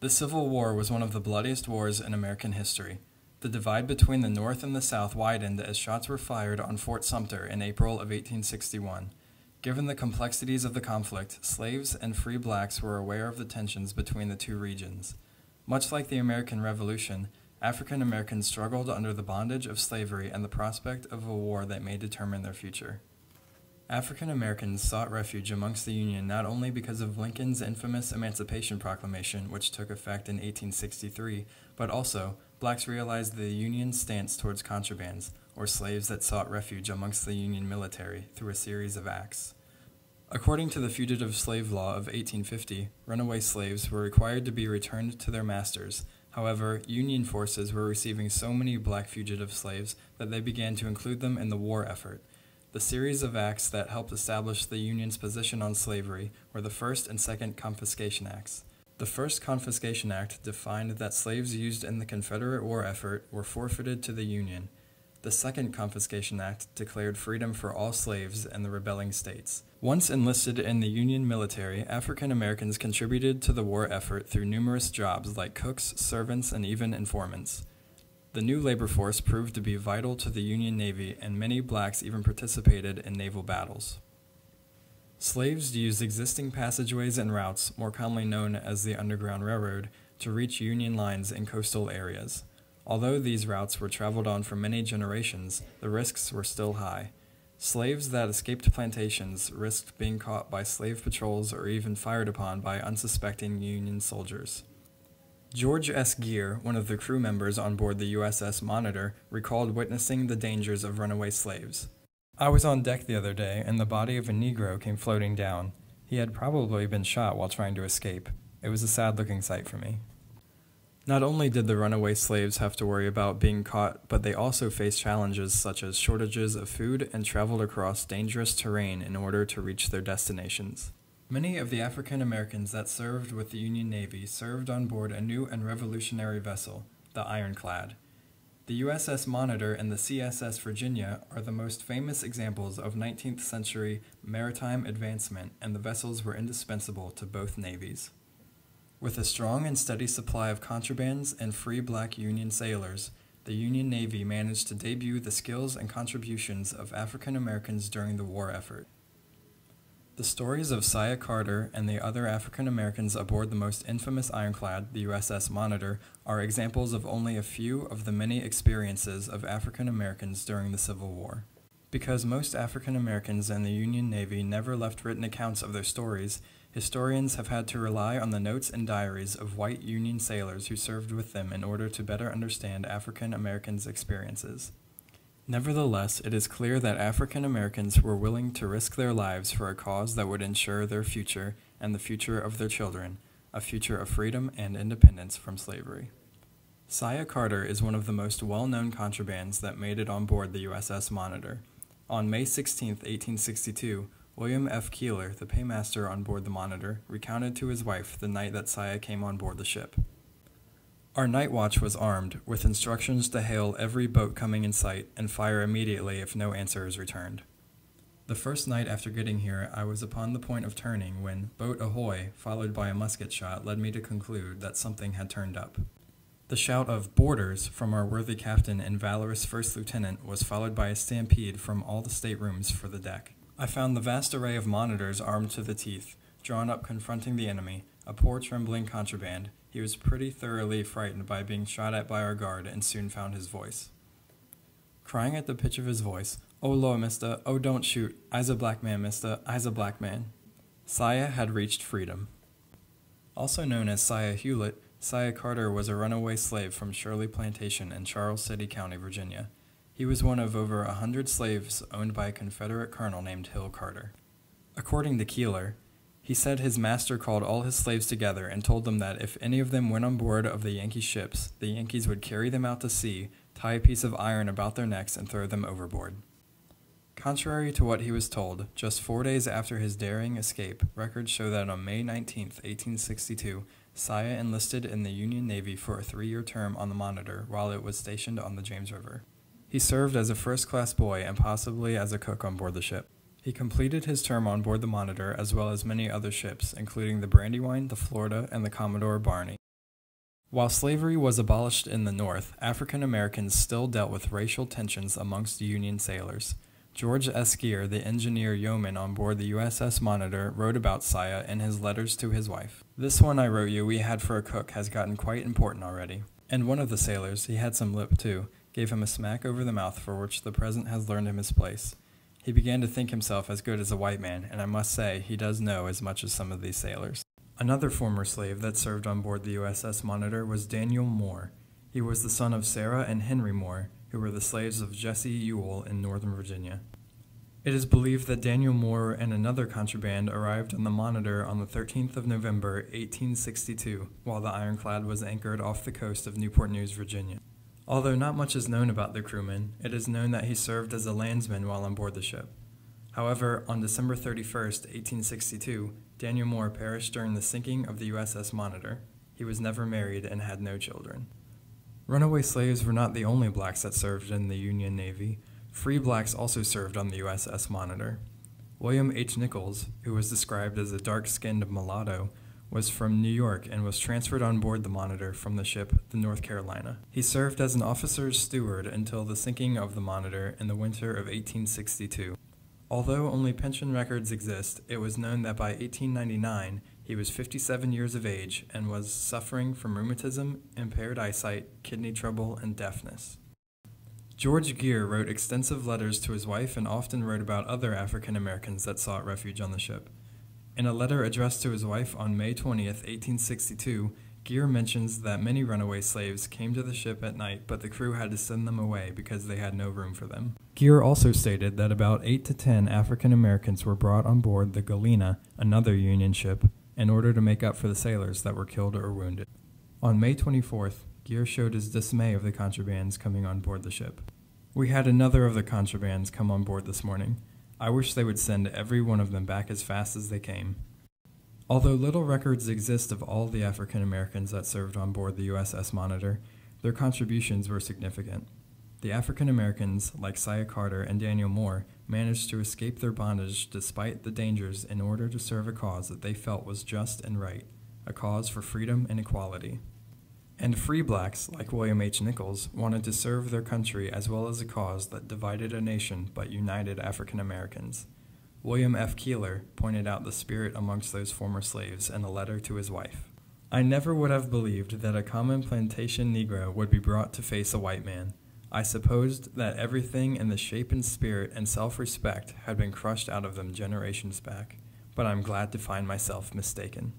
The Civil War was one of the bloodiest wars in American history. The divide between the North and the South widened as shots were fired on Fort Sumter in April of 1861. Given the complexities of the conflict, slaves and free blacks were aware of the tensions between the two regions. Much like the American Revolution, African Americans struggled under the bondage of slavery and the prospect of a war that may determine their future. African Americans sought refuge amongst the Union not only because of Lincoln's infamous Emancipation Proclamation, which took effect in 1863, but also blacks realized the Union's stance towards contrabands, or slaves that sought refuge amongst the Union military, through a series of acts. According to the Fugitive Slave Law of 1850, runaway slaves were required to be returned to their masters, However, Union forces were receiving so many black fugitive slaves that they began to include them in the war effort. The series of acts that helped establish the Union's position on slavery were the First and Second Confiscation Acts. The First Confiscation Act defined that slaves used in the Confederate war effort were forfeited to the Union. The Second Confiscation Act declared freedom for all slaves in the rebelling states. Once enlisted in the Union military, African Americans contributed to the war effort through numerous jobs like cooks, servants, and even informants. The new labor force proved to be vital to the Union Navy, and many blacks even participated in naval battles. Slaves used existing passageways and routes, more commonly known as the Underground Railroad, to reach Union lines in coastal areas. Although these routes were traveled on for many generations, the risks were still high. Slaves that escaped plantations risked being caught by slave patrols or even fired upon by unsuspecting Union soldiers. George S. Geer, one of the crew members on board the USS Monitor, recalled witnessing the dangers of runaway slaves. I was on deck the other day, and the body of a Negro came floating down. He had probably been shot while trying to escape. It was a sad looking sight for me. Not only did the runaway slaves have to worry about being caught, but they also faced challenges such as shortages of food and traveled across dangerous terrain in order to reach their destinations. Many of the African Americans that served with the Union Navy served on board a new and revolutionary vessel, the Ironclad. The USS Monitor and the CSS Virginia are the most famous examples of 19th century maritime advancement, and the vessels were indispensable to both navies. With a strong and steady supply of contrabands and free black Union sailors, the Union Navy managed to debut the skills and contributions of African Americans during the war effort. The stories of Siah Carter and the other African Americans aboard the most infamous ironclad, the USS Monitor, are examples of only a few of the many experiences of African Americans during the Civil War. Because most African Americans in the Union Navy never left written accounts of their stories, Historians have had to rely on the notes and diaries of white Union sailors who served with them in order to better understand African Americans' experiences. Nevertheless, it is clear that African Americans were willing to risk their lives for a cause that would ensure their future and the future of their children, a future of freedom and independence from slavery. Siah Carter is one of the most well known contrabands that made it on board the USS Monitor. On May 16, 1862, William F. Keeler, the paymaster on board the Monitor, recounted to his wife the night that Siah came on board the ship. Our night watch was armed, with instructions to hail every boat coming in sight and fire immediately if no answer is returned. The first night after getting here, I was upon the point of turning when boat ahoy, followed by a musket shot, led me to conclude that something had turned up. The shout of boarders from our worthy captain and valorous first lieutenant was followed by a stampede from all the staterooms for the deck. I found the vast array of monitors armed to the teeth, drawn up confronting the enemy, a poor trembling contraband. He was pretty thoroughly frightened by being shot at by our guard and soon found his voice. Crying at the pitch of his voice, Oh Lord, mister, oh don't shoot, I's a black man, mister, I's a black man. Siah had reached freedom. Also known as Siah Hulett, Siah Carter was a runaway slave from Shirley Plantation in Charles City County, Virginia. He was one of over a hundred slaves owned by a Confederate colonel named Hill Carter. According to Keeler, he said his master called all his slaves together and told them that if any of them went on board of the Yankee ships, the Yankees would carry them out to sea, tie a piece of iron about their necks, and throw them overboard. Contrary to what he was told, just four days after his daring escape, records show that on May 19, 1862, Siah enlisted in the Union Navy for a three year term on the Monitor while it was stationed on the James River. He served as a first class boy and possibly as a cook on board the ship. He completed his term on board the Monitor as well as many other ships, including the Brandywine, the Florida, and the Commodore Barney. While slavery was abolished in the North, African Americans still dealt with racial tensions amongst Union sailors. George S. Geer, the engineer yeoman on board the USS Monitor, wrote about Siah in his letters to his wife. This one I wrote you we had for a cook has gotten quite important already. And one of the sailors, he had some lip too, gave him a smack over the mouth for which the present has learned him his place. He began to think himself as good as a white man, and I must say he does know as much as some of these sailors. Another former slave that served on board the USS Monitor was Daniel Moore. He was the son of Sarah and Henry Moore, who were the slaves of Jesse Ewell in Northern Virginia. It is believed that Daniel Moore and another contraband arrived on the Monitor on the 13th of November, 1862, while the ironclad was anchored off the coast of Newport News, Virginia. Although not much is known about the crewman, it is known that he served as a landsman while on board the ship. However, on December 31, 1862, Daniel Moore perished during the sinking of the USS Monitor. He was never married and had no children. Runaway slaves were not the only blacks that served in the Union Navy. Free blacks also served on the USS Monitor. William H. Nichols, who was described as a dark skinned mulatto, was from New York and was transferred on board the Monitor from the ship the North Carolina. He served as an officer's steward until the sinking of the Monitor in the winter of 1862. Although only pension records exist, it was known that by 1899 he was 57 years of age and was suffering from rheumatism, impaired eyesight, kidney trouble, and deafness. George Geer wrote extensive letters to his wife and often wrote about other African Americans that sought refuge on the ship. In a letter addressed to his wife on May 20, 1862, Geer mentions that many runaway slaves came to the ship at night, but the crew had to send them away because they had no room for them. Geer also stated that about 8 to 10 African Americans were brought on board the Galena, another Union ship, in order to make up for the sailors that were killed or wounded. On May 24th, Geer showed his dismay of the contrabands coming on board the ship. We had another of the contrabands come on board this morning. I wish they would send every one of them back as fast as they came. Although little records exist of all the African Americans that served on board the USS Monitor, their contributions were significant. The African Americans, like Siah Carter and Daniel Moore, managed to escape their bondage despite the dangers in order to serve a cause that they felt was just and right, a cause for freedom and equality. And free blacks, like William H. Nichols, wanted to serve their country as well as a cause that divided a nation but united African Americans. William F. Keeler pointed out the spirit amongst those former slaves in a letter to his wife. I never would have believed that a common plantation Negro would be brought to face a white man. I supposed that everything in the shape and spirit and self respect had been crushed out of them generations back, but I'm glad to find myself mistaken.